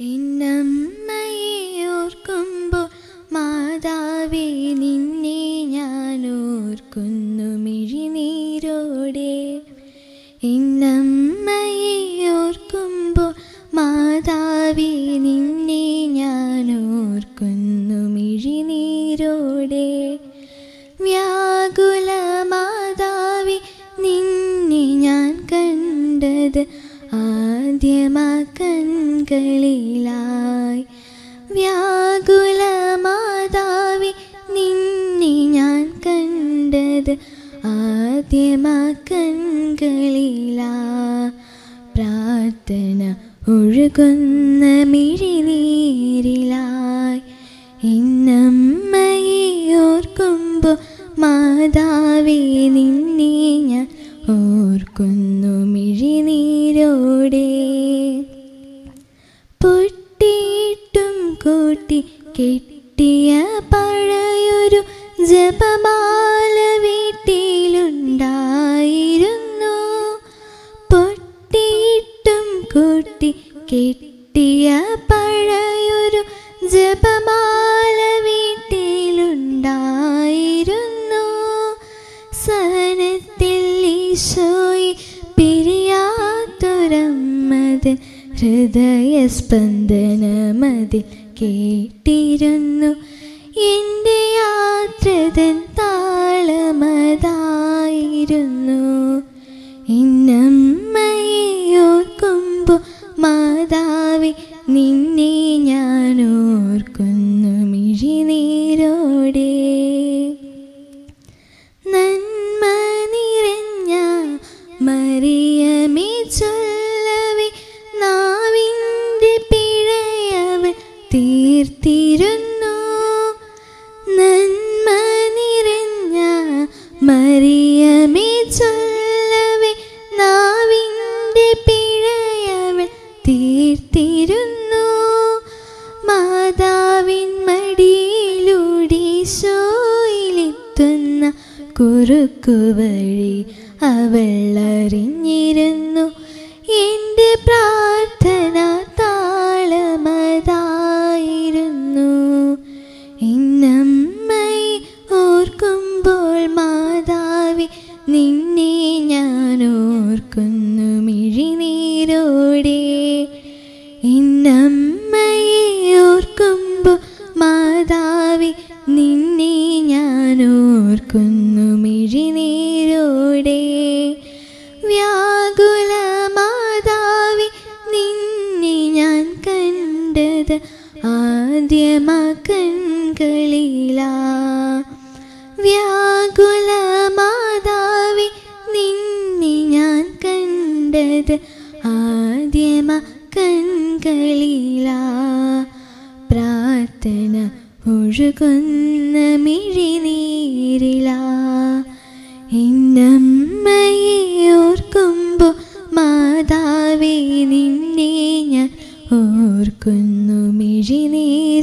എന്നമ്മയെ ഓർക്കുമ്പോൾ മാതാവേ നിന്നെ ഞാൻ ഓർക്കുന്നു മിഴിനീരോടെ. എന്നമ്മയെ ഓർക്കുമ്പോൾ മാതാവേ നിന്നെ ഞാൻ ഓർക്കുന്നു മിഴിനീരോടെ. വ്യാകുല മാതാവി നിന്നെ ഞാൻ കണ്ടത് ആദ്യമാ കൺകളിലായി വ്യാകുല മാതാവി നിന്നെ ഞാൻ കണ്ടത് ആദ്യമകൺകളിലാ പ്രാർത്ഥന ഒഴുകുന്ന മിഴിനീരിലായി. എന്നമ്മയെ ഓർക്കുമ്പോൾ മാതാവേ നിന്നെ ഞാൻ കെട്ടിയ പഴയൊരു ജപമാല വീട്ടിലുണ്ടായിരുന്നു. പൊട്ടിയിട്ടും കൂട്ടി കെട്ടിയ പഴയൊരു ജപമാല വീട്ടിലുണ്ടായിരുന്നു. സഹനത്തിൽ ഈശോയി പിരിയാത്തൊരമ്മത് ഹൃദയസ്പന്ദനമതിൽ കേട്ടിരുന്നു. എന്റെ യാത്രതൻ താളമതായിരുന്നു. ഇന്നമ്മയെ ഓർക്കുമ്പോൾ മാതാവി നിന്നെ ഞാൻ ഓർക്കുന്നു. മിഴിനീരോടെ തീർത്തിരുന്നു നന്മ നിറഞ്ഞ മറിയമേ ചൊല്ലവേ നാവിന്റെ പിഴയവൾ തീർത്തിരുന്നു. മാതാവിൻ മടിയിലൂടെ ശോയിലെത്തുന്ന കുറുക്കുവഴി അവൾ അറിഞ്ഞിരുന്നു. എന്റെ പ്രാർത്ഥന മിഴിനീരോടെ ഇന്നമ്മയെ ഓർക്കുമ്പോൾ മാതാവി നിന്നെ ഞാൻ ഓർക്കുന്നു. മിഴിനീരോടെ വ്യാകുല മാതാവി നിന്നെ ഞാൻ കണ്ടത് ആദ്യമാ വ്യാകുല മാതാവി നിന്നെ ഞാൻ കണ്ടത് ആദ്യമ കൺകളില പ്രാർത്ഥന ഒഴുകുന്ന മിഴിനീരില. എന്നമ്മയെ ഓർക്കുമ്പോൾ മാതാവേ നിന്നെ ഞാൻ ഓർക്കുന്നു. മിഴിനീ